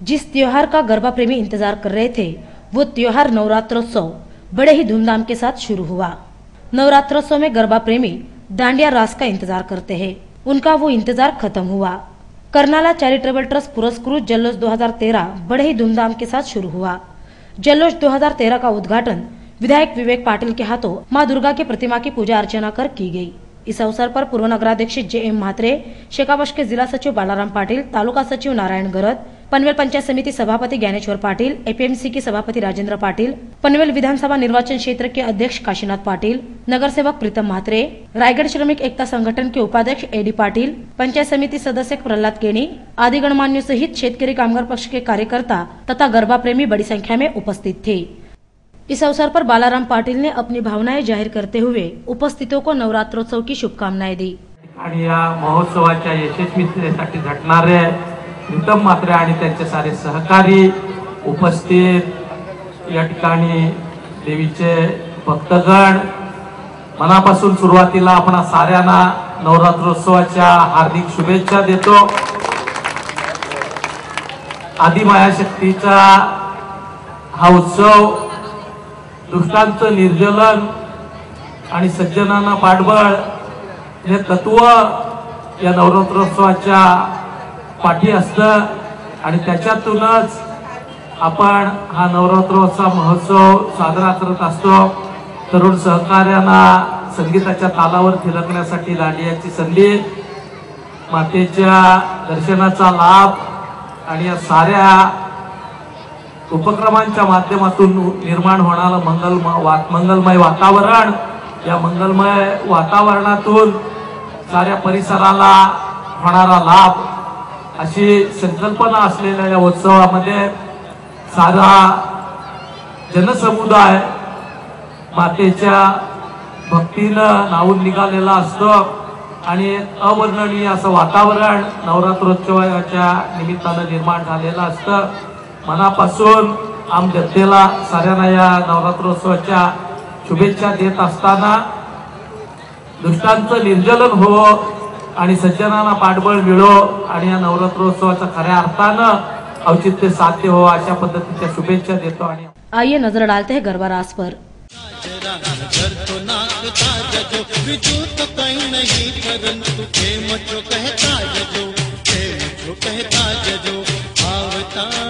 जिस त्योहार का गरबा प्रेमी इंतजार कर रहे थे वो त्योहार नवरात्रोत्सव बड़े ही धूमधाम के साथ शुरू हुआ। नवरात्रोत्सव में गरबा प्रेमी डांडिया रास का इंतजार करते हैं। उनका वो इंतजार खत्म हुआ। करनाला चैरिटेबल ट्रस्ट पुरस्कृत जल्लोष 2013 बड़े ही धूमधाम के साथ शुरू हुआ। जल्लोष 2013 का उद्घाटन विधायक विवेक पाटिल के हाथों माँ दुर्गा की प्रतिमा की पूजा अर्चना कर की गई। इस अवसर पर पूर्व नगराध्यक्ष जे एम म्हात्रे शेकावश के जिला सचिव बालाराम पाटिल तालुका सचिव नारायण गरत पनवेल पंचायत समिति सभापति ज्ञानेश्वर पाटिल एपीएमसी के सभापति राजेंद्र पाटिल पनवेल विधानसभा निर्वाचन क्षेत्र के अध्यक्ष काशीनाथ पाटिल नगर सेवक प्रीतम मात्रे रायगढ़ श्रमिक एकता संगठन के उपाध्यक्ष एडी पाटिल पंचायत समिति सदस्य प्रहलाद केणी आदि गणमान्यों सहित शेतकरी कामगार पक्ष के कार्यकर्ता तथा गरबा प्रेमी बड़ी संख्या में उपस्थित थे। इस अवसर पर बालाराम पाटिल ने अपनी भावनाएं जाहिर करते हुए उपस्थितों को नवरात्रोत्सव की शुभकामनाएं दी। आणि या महोत्सवाच्या यशस्वीतेसाठी झटणारे प्रीतम मात्रे आणि त्यांचे सारे सहकारी उपस्थित या ठिकाणी देवीचे भक्तगण. मनापासून सुरुवातीला आपण साऱ्यांना नवरात्रोत्सवाच्या हार्दिक शुभेच्छा देतो. आदिमायाशक्तीचा हा उत्सव दुष्टांचं निर्जलन आणि सज्जनांना पाठबळ हे तत्व या नवरात्रोत्सवाच्या पाठी असतं आणि त्याच्यातूनच आपण हा नवरात्रोत्सव महोत्सव साजरा करत असतो. तरुण सहकार्यांना संगीताच्या तालावर थिरकण्यासाठी दांडियाची संधी मातेच्या दर्शनाचा लाभ आणि या साऱ्या उपक्रमांच्या माध्यमातून निर्माण होणारं मंगल मंगलमय वातावरण या मंगलमय वातावरणातून साऱ्या परिसराला होणारा लाभ अशी संकल्पना असलेल्या या उत्सवामध्ये सारा जनसमुदाय मातेच्या भक्तीनं नावून निघालेला असतो आणि अवर्णनीय असं वातावरण नवरात्रोत्सवाच्या निमित्तानं निर्माण झालेलं असतं. मनापासून आम जनतेला साऱ्यांना या नवरात्रोत्सवाच्या शुभेच्छा देत असताना दुष्टांचं निर्जलन हो आणि सज्जनांना पाठबळ मिळो आणि या नवरात्रोत्सवाचा खऱ्या अर्थानं औचित्य साध्य हो अशा पद्धतीच्या शुभेच्छा देतो आणि आइए नजर डालते हैं गरबा रास पर कहता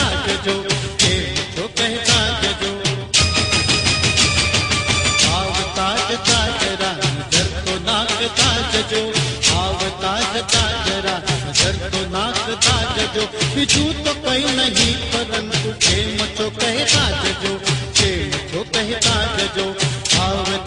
करता जजो। बिजू तो कई नहीं परंतु प्रेम तो कहता जजो। प्रेम तो कहता जजो। भाव